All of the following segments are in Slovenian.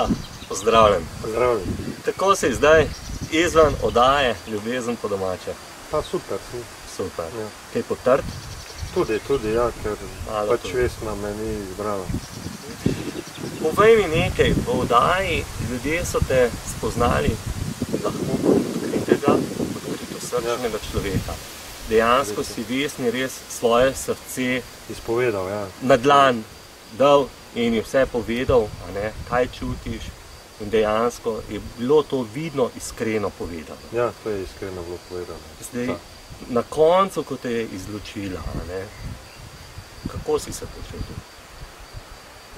Miha, pozdravljen. Pozdravljen. Kako si zdaj izven oddaje Ljubezen po domače? Pa super, sem. Super. Ja. Kaj potrd? Tudi, tudi, ja, ker Malo pač tudi. Vesna me ni izbrala. Povej mi nekaj, v oddaji ljudje so te spoznali lahko kot odkritega, odkrito srčnega človeka. Dejansko si vesni res svoje srce Izpovedal, ja. na dlan dal in je vse povedal, ne, kaj čutiš. In dejansko je bilo to vidno, iskreno povedano. Ja, to je iskreno bilo povedano. Zdaj, Ja. na koncu, ko te je izločila, ne, kako si se počutil?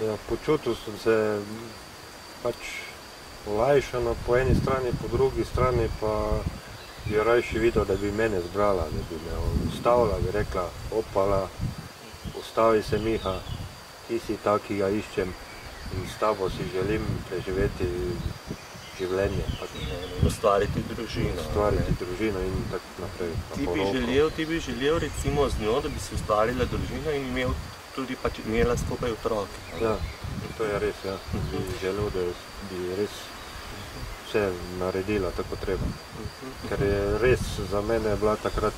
Ja, počutil sem se pač olajšano po eni strani, po drugi strani pa bi rajši videl, da bi mene zbrala, da bi me ustavila, bi rekla, opala, ustavi se Miha, ti si ta, ki ga iščem in s tabo si želim preživeti življenje, pač ustvariti družino. ustvariti ne. družino in tako naprej. na Ti bi, želel, ti bi želel recimo z njo, da bi si ustvarila družino in imel tudi pač imela skupaj otroke. Ja, to je res, ja. Bi želel, da bi res vse naredila tako treba. Mhm. Ker je res za mene bila takrat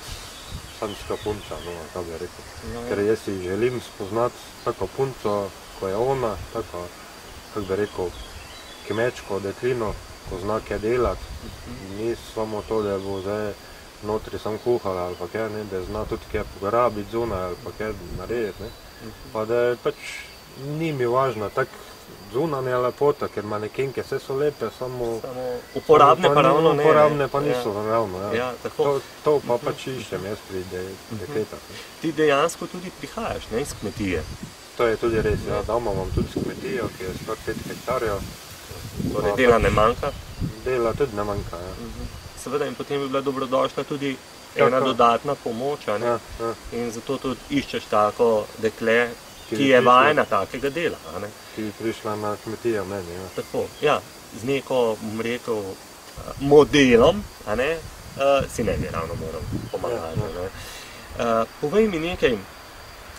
samska punca, no, kako bi rekel. No, ja. Ker jaz si želim spoznati tako punco, ko je ona, tako, kako bi rekel, kmečko deklino, ko zna kaj delati. Ni samo to, da bo zdaj notri sam kuhala ali pa kaj, ne, da zna tudi kaj pograbiti zunaj ali pa kaj narediti. Ne. Pa da pač ni mi važna tako zunanja lepota, ker manekenke vse so lepe, samo Samo uporabne pa ni- ravno ne. Uporabne pa Ja. niso ravno. Ja. Ja, tako. To, to pa pač iščem jaz pri de, dekletah. ne. Ti dejansko tudi prihajaš ne, iz kmetije. To je tudi res, ja, doma imam tudi kmetijo, ki je star 5 hektarjev, Torej, Pa dela ne manjka. dela tudi ne manjka. Ja. Seveda in potem bi bila dobrodošla tudi Tako. ena dodatna pomoč. Ja, ja, In zato tudi iščeš tako dekle, Ki ki je prišla. vajena takega dela. ki je prišla na kmetijo meni. Ja. Tako, ja, z neko, bom rekel, eh, modelom, a ne, uh, si ne bi ravno moral pomagati. Ja, ne. Uh, povej mi nekaj,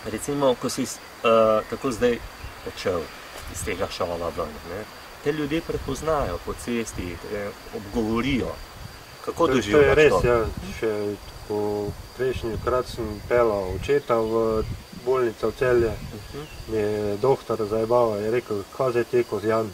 recimo, ko si uh, tako zdaj odšel iz tega šova ven, ne, te ljudje prepoznajo po cesti, te obgovorijo, kako To, to je doživljaš res, to. ja. Še ko prejšnji krat sem pelal očeta v bolnico v celje, Mhm. mi je doktor zajebaval, je rekel, kaj zdaj ti kozjan,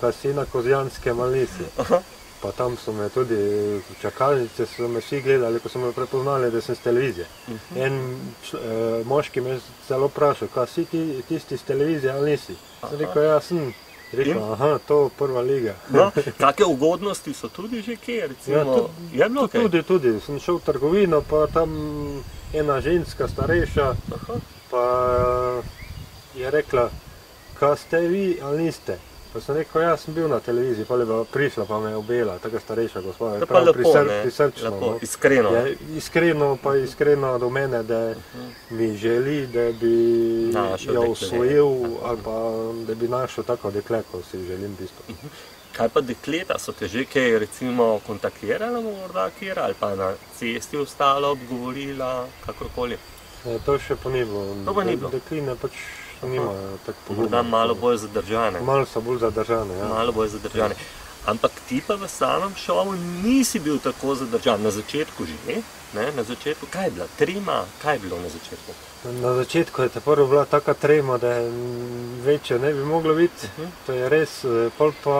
kaj si na kozjanske malisi. Aha. Pa tam so me tudi v čakalnice, so me vsi gledali, ko so me prepoznali, da sem z televizije. Mhm. En čl, eh, moški me je celo vprašal, kaj si ti tisti z televizije ali nisi. Sem rekel, ja sem. Rekel, aha, to prva liga. No, take ugodnosti so tudi že kje, recimo, Ja, tudi- je bilo kaj? Tudi, tudi. Sem šel v trgovino, pa tam ena ženska, starejša, Aha. Pa je rekla, kaj ste vi ali niste. Pa sem rekel, ja, sem bil na televiziji, pa je prišla, pa me je objela, tako starejša gospa. To je pa lepo, prisr- ne, prisrčno, lepo, no. iskreno. Je iskreno, pa iskreno do mene, da mi želi, da bi Našel jo dekle. usvojil ali pa da bi našel tako dekle, kot si želim v bistvu. Kaj pa dekleta, so te že kaj recimo kontaktirala morda kjer ali pa na cesti ostala, obgovorila, kakorkoli? E, to še pa ni bilo. To pa ni bilo. Dekline pač nimajo tako Morda malo bolj zadržane. Malo so bolj zadržane. Ja. Malo bolj zadržane. Ampak ti pa v samem šovu nisi bil tako zadržan, na začetku že, ne? Na začetku, kaj je bila? Trima, kaj je bilo na začetku? Na začetku je prvo bila taka trema, da večja ne bi moglo biti. Mhm. To je res. e, Pol pa,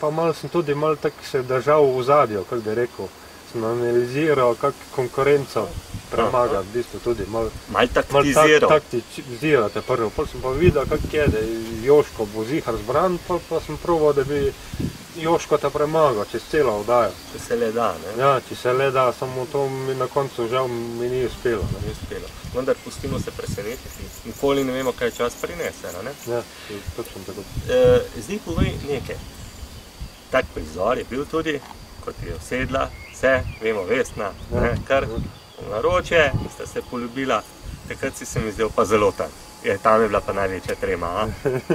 pa malo sem tudi malo tako se držal v zadju, kako bi rekel. Sem analiziral, kako konkurenco premagati, v bistvu tudi malo. Mal Mal tak, taktiziral. taktizirate prvo, pol sem pa videl, kako je, da Joško bo zihar zbran, pol pa sem proval, da bi Joško te premagal čez celo oddajo. Če se le da, ne? Ja, če se le da, samo to mi na koncu žal mi ni uspelo. Ne. Ni uspelo. Vendar pustimo se presenetiti. Nikoli ne vemo, kaj čas prinese. Ne? Ja, točno tako. E, zdaj povej nekaj. Tak prizor je bil tudi, kot je usedla, vse, vemo, vesna, ne, Ja. kar v naročje sta se poljubila. Takrat si se mi zdel pa zelo tam. Je, tam je bila pa največja trema.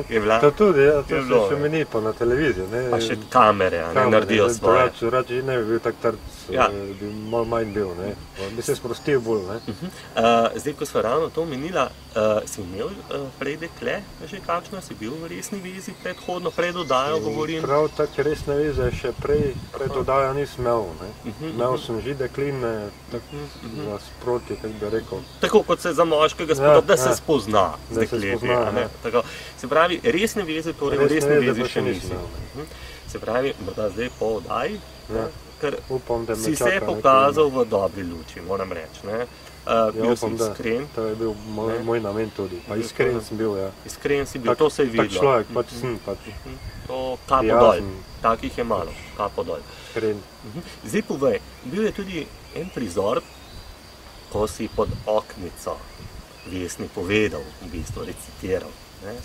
bila, To tudi, ja, to Je bilo, še ne. meni pa na televiziji. Ne, pa še kamere, a ne naredijo svoje. Drugače, ne bi bil tak Ja. ja. bi malo manj bil, ne? bi se sprostil bolj. Ne? Uh, zdaj, ko smo ravno to omenila, uh, si imel uh, prej dekle, že kakšno si bil v resni vezi predhodno, pred oddajo govorim. Prav tako resne veze še prej, pred oddajo nisem imel. Ne? Mhm, Imel mhm. sem že dekline, tako mhm. za sproti, kako bi rekel. Tako kot se za moškega Ja, da se ja. spozna z Da se dekleti. spozna, ne. ja. Tako, Se pravi, resne veze, torej Resne resni veze vezi pa še nisem imel, Mhm. Se pravi, morda zdaj po oddaji, Ja. Ker Upam, da si se pokazal v dobri luči, moram reči. Ne. Uh, Ja, bil si upam, da. iskren, To je bil moj, Ne. moj namen tudi. Pa Mhm. iskren sem bil. Ja. iskren si bil, Tak- to se je Tak videlo. človek, pač Mhm. sem, pač Mhm. To kapo dol, prijazen, takih je malo, kapo dol. iskren. Mhm. Zdaj povej, bil je tudi en prizor, ko si pod oknico vesni povedal, v bistvu recitiral. Ne?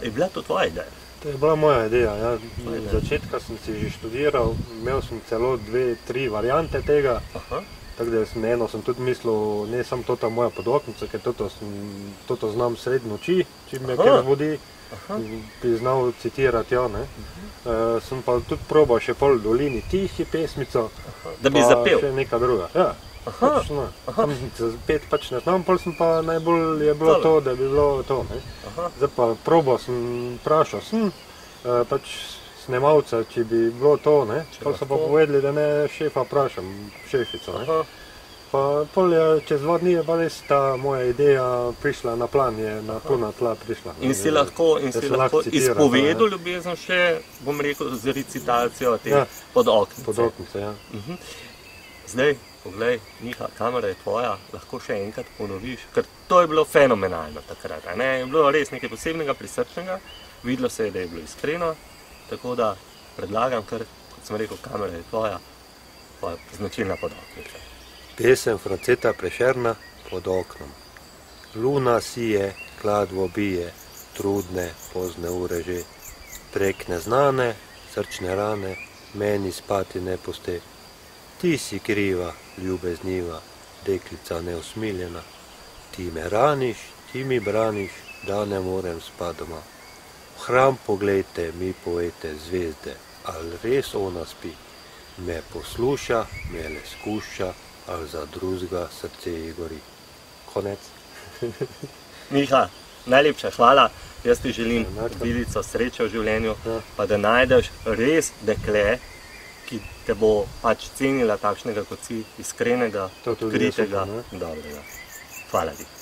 Je bila to tvoja ideja? To je bila moja ideja. Ja. Tvoja Od začetka sem si že študiral, imel sem celo dve, tri variante tega. Aha. Tako da sem eno sem tudi mislil, ne samo to moja podoknica, ker toto, sem, toto znam sred noči, če me Aha. kaj zbudi, Aha. bi znal citirati. Ja, ne. Uh, sem pa tudi probal še pol dolini tihi pesmico, Da bi zapel. še neka druga. Ja. Aha. Pač, no, tam za pet pač ne znam, pol sem pa najbolj je bilo Dobro. to, da bi bilo to. Ne. Aha. Zdaj pa probal sem, vprašal sem, uh, pač snemalca, če bi bilo to, ne. Pol so pa povedali, da ne šefa vprašam, šefico. Ne. Aha. Pa pol je, čez dva dni je pa res ta moja ideja prišla na plan, je na polna tla prišla. In si lahko, in si lahko lahko citira, izpovedal to, ljubezen še, bom rekel, z recitacijo te Ja. pod oknice. Podoknice, ja. Mhm. Zdaj, poglej, Miha, kamera je tvoja, lahko še enkrat ponoviš, ker to je bilo fenomenalno takrat. Ne? Je bilo res nekaj posebnega, prisrčnega, videlo se je, da je bilo iskreno, tako da predlagam, ker, kot sem rekel, kamera je tvoja, pa značilna podoknica. Pesem Franceta Prešerna pod oknom. Luna sije, kladvo bije, trudne, pozne ure že. Prek neznane, srčne rane, meni spati ne poste. Ti si kriva, ljubezniva, deklica neusmiljena. Ti me raniš, ti mi braniš, da ne morem spat doma. V hram poglejte, mi poete zvezde, ali res ona spi. Me posluša, me le skuša, ali za drugega srce ji gori. Konec. Miha, najlepša hvala. Jaz ti želim veliko sreče v življenju, Ja. pa da najdeš res dekle, ki te bo pač cenila takšnega, kot si, iskrenega, odkritega, dobrega. Hvala ti.